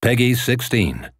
Peggy 16.